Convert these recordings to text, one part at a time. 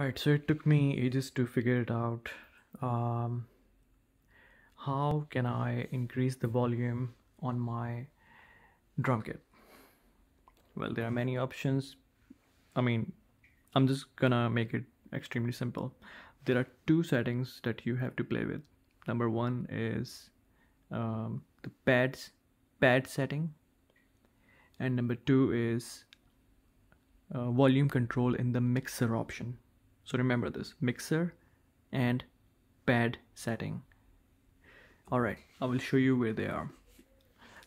Right, so it took me ages to figure it out. Um, how can I increase the volume on my drum kit? Well, there are many options. I mean, I'm just gonna make it extremely simple. There are two settings that you have to play with. Number one is um, the pads pad setting, and number two is uh, volume control in the mixer option. So remember this mixer and pad setting. Alright, I will show you where they are.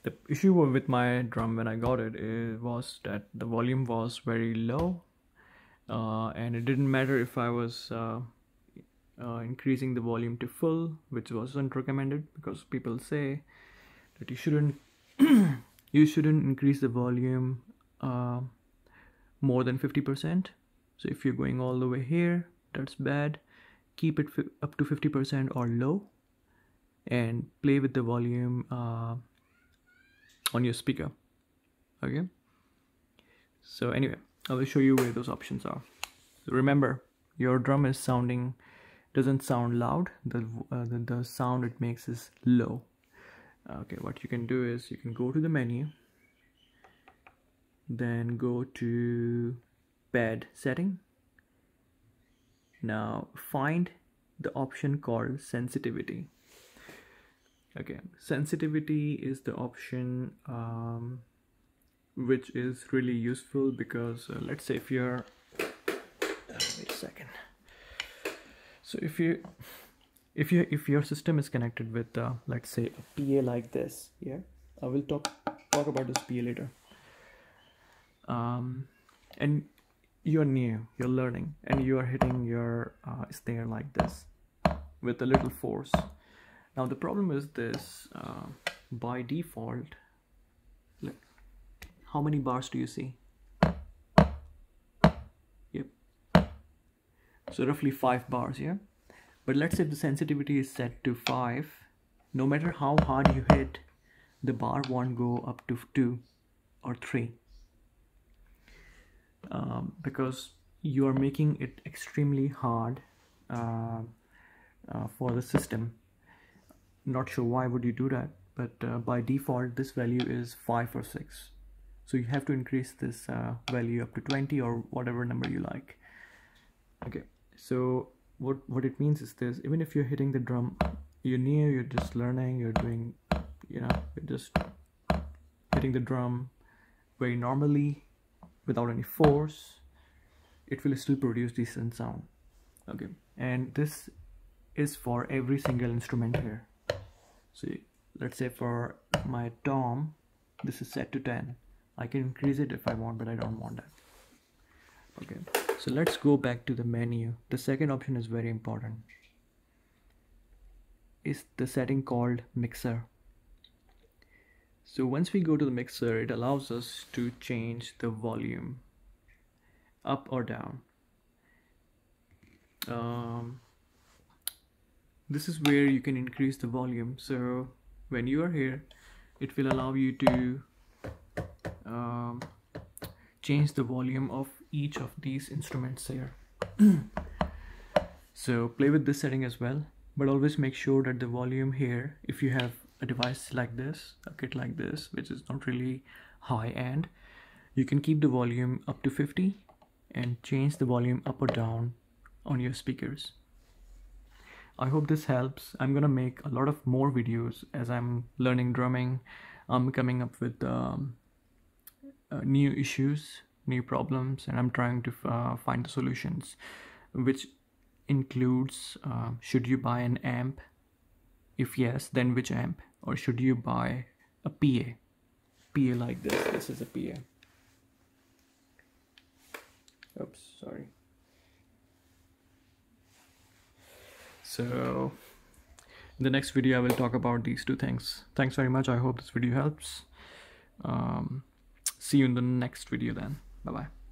The issue with my drum when I got it, it was that the volume was very low uh, and it didn't matter if I was uh, uh, increasing the volume to full, which wasn't recommended because people say that you shouldn't you shouldn't increase the volume uh, more than 50% so if you're going all the way here that's bad. Keep it up to 50% or low and play with the volume uh, on your speaker. Okay? So anyway I will show you where those options are. So remember your drum is sounding doesn't sound loud. The, uh, the, the sound it makes is low. Okay what you can do is you can go to the menu then go to pad setting. Now find the option called sensitivity. Okay sensitivity is the option um, which is really useful because uh, let's say if you're uh, wait a second. So if you if you if your system is connected with uh, let's say a PA like this yeah I will talk talk about this PA later. Um, and you're new you're learning and you are hitting your uh, snare like this with a little force. Now the problem is this uh, by default how many bars do you see? Yep. So roughly five bars yeah? But let's say the sensitivity is set to five. No matter how hard you hit the bar won't go up to two or three um, because you are making it extremely hard uh, uh, for the system. Not sure why would you do that but uh, by default this value is 5 or 6 so you have to increase this uh, value up to 20 or whatever number you like. Okay so what what it means is this. Even if you're hitting the drum you're new you're just learning you're doing you know you're just hitting the drum very normally without any force. It will still produce decent sound. Okay. And this is for every single instrument here. So let's say for my tom this is set to 10 I can increase it if I want but I don't want that. Okay. So let's go back to the menu. The second option is very important. Is the setting called mixer so once we go to the mixer, it allows us to change the volume up or down. Um, this is where you can increase the volume. So when you are here, it will allow you to um, change the volume of each of these instruments here. so play with this setting as well, but always make sure that the volume here, if you have a device like this a kit like this which is not really high end you can keep the volume up to 50 and change the volume up or down on your speakers. I hope this helps. I'm gonna make a lot of more videos as I'm learning drumming. I'm coming up with um, uh, new issues new problems and I'm trying to uh, find the solutions which includes uh, should you buy an amp? If yes then which amp or should you buy a PA? PA like this. This is a PA. Oops, sorry. So in the next video I will talk about these two things. Thanks very much. I hope this video helps. Um, see you in the next video then. Bye bye.